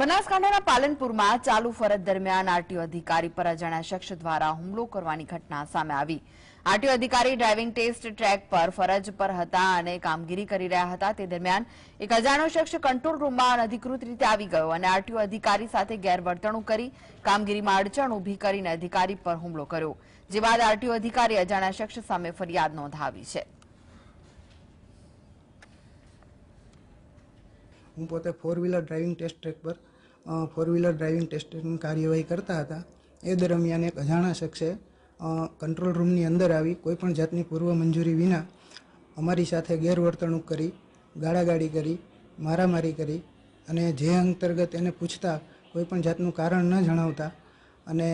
બનાસકાંઠાના પાલનપુરમાં ચાલુ ફરજ દરમિયાન આરટીઓ અધિકારી પર અજાણ્યા શખ્સ દ્વારા હુમલો કરવાની ઘટના સામે આવી. આરટીઓ અધિકારી ડ્રાઇવિંગ ટેસ્ટ ટ્રેક પર ફરજ પર હતા અને કામગીરી કરી રહ્યા હતા. તે દરમિયાન એક અજાણ્યો શખ્સ કંટ્રોલ રૂમમાં અનધિકૃત રીતે આવી ગયો અને આરટીઓ અધિકારી સાથે ગેરવર્તણૂક કરી કામગીરીમાં અડચણ ઊભી કરીને અધિકારી પર હુમલો કર્યો. જે બાદ આરટીઓ અધિકારી અજાણ્યા શખ્સ સામે ફરિયાદ નોંધાવી છે. હું પોતે four wheeler driving test track પર ફોર વ્હીલર ડ્રાઇવિંગ ટેસ્ટની કાર્યવાહી કરતા હતા. એ દરમિયાન એક અજાણા શખ્સે કંટ્રોલ રૂમની અંદર આવી, કોઈપણ જાતની પૂર્વ મંજૂરી વિના અમારી સાથે ગેરવર્તણૂક કરી, ગાળાગાળી કરી, મારામારી કરી અને જે અંતર્ગત એને પૂછતા કોઈપણ જાતનું કારણ ન જણાવતા અને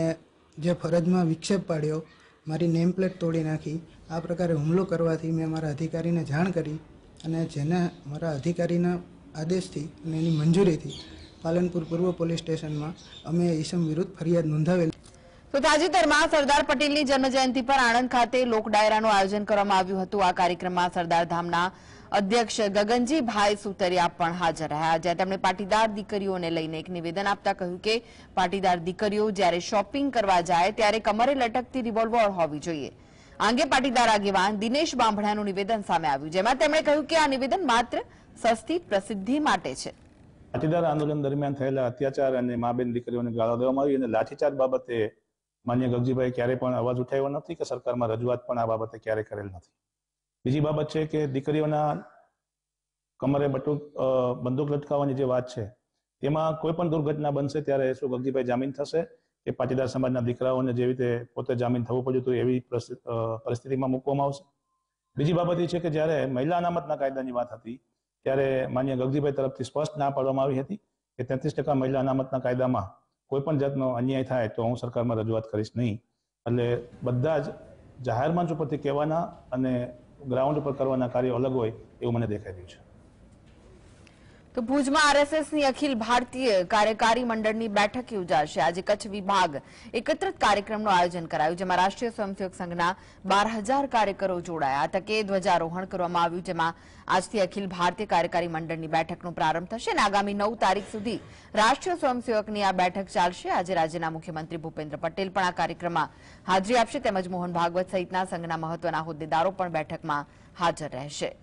જે ફરજમાં વિક્ષેપ પાડ્યો, મારી નેમ પ્લેટ તોડી નાખી, આ પ્રકારે હુમલો કરવાથી મેં મારા અધિકારીને જાણ કરી અને જેના મારા અધિકારીના આદેશથી અને એની મંજૂરીથી પાલનપુર પૂર્વ પોલીસ સ્ટેશનમાં અમે ઈસમ વિરુદ્ધ ફરિયાદ નોંધાવેલ. તો તાજેતરમાં સરદાર પટેલની જન્મજયંતિ પર આણંદ ખાતે લોક ડાયરાનું આયોજન કરવામાં આવ્યું હતું. આ કાર્યક્રમમાં સરદાર ધામના અધ્યક્ષ ગગનજીભાઈ સુતરિયા પણ હાજર રહ્યા. જ્યાં તેમણે પાટીદાર દીકરીઓને લઈને એક નિવેદન આપતા કહ્યું કે, પાટીદાર દીકરીઓ જ્યારે શોપિંગ કરવા જાય ત્યારે કમરે લટકતી રિવોલ્વર હોવી જોઈએ. આંગે પાટીદાર આગેવાન દિનેશ બાંભણાનું નિવેદન સામે આવ્યું, જેમાં તેમણે કહ્યું કે આ નિવેદન માત્ર સસ્તી પ્રસિદ્ધિ માટે છે. પાટીદાર આંદોલન દરમિયાન થયેલા અત્યાચાર અને મા બેન દીકરીઓને ગાળો દેવામાં આવી અને લાઠીચાર્જ બાબતે માન્ય ગગજીભાઈ ક્યારેય પણ અવાજ ઉઠાવ્યો નથી કે સરકારમાં રજૂઆત પણ આ બાબતે ક્યારેય કરેલ નથી. બીજી બાબત છે કે દીકરીઓના કમરે બટુક બંદૂક લટકાવવાની જે વાત છે, તેમાં કોઈ પણ દુર્ઘટના બનશે ત્યારે શું ગગજીભાઈ જામીન થશે કે પાટીદાર સમાજના દીકરાઓને જેવી રીતે પોતે જામીન થવું પડ્યું હતું એવી પરિસ્થિતિમાં મૂકવામાં આવશે? બીજી બાબત એ છે કે જ્યારે મહિલા અનામતના કાયદાની વાત હતી ત્યારે માન્ય ગગજીભાઈ તરફથી સ્પષ્ટ ના પાડવામાં આવી હતી કે તેત્રીસ ટકા મહિલા અનામતના કાયદામાં કોઈ પણ જાતનો અન્યાય થાય તો હું સરકારમાં રજૂઆત કરીશ નહીં. એટલે બધા જ જાહેર મંચ ઉપરથી કહેવાના અને ગ્રાઉન્ડ ઉપર કરવાના કાર્યો અલગ હોય એવું મને દેખાઈ રહ્યું છે. તો ભુજમાં આરએસએસની અખિલ ભારતીય કાર્યકારી મંડળની બેઠક યોજાશે. આજે કચ્છ વિભાગ એકત્રિત કાર્યક્રમનું આયોજન કરાયું, જેમાં રાષ્ટ્રીય સ્વયંસેવક સંઘના બાર હજાર કાર્યકરો જોડાયા. તકે ધ્વજારોહણ કરવામાં આવ્યું, જેમાં આજથી અખિલ ભારતીય કાર્યકારી મંડળની બેઠકનો પ્રારંભ થશે અને આગામી નવ તારીખ સુધી રાષ્ટ્રીય સ્વયંસેવકની આ બેઠક ચાલશે. આજે રાજ્યના મુખ્યમંત્રી ભૂપેન્દ્ર પટેલ પણ આ કાર્યક્રમમાં હાજરી આપશે. તેમજ મોહન ભાગવત સહિતના સંઘના મહત્વના હોદ્દેદારો પણ બેઠકમાં હાજર રહેશે.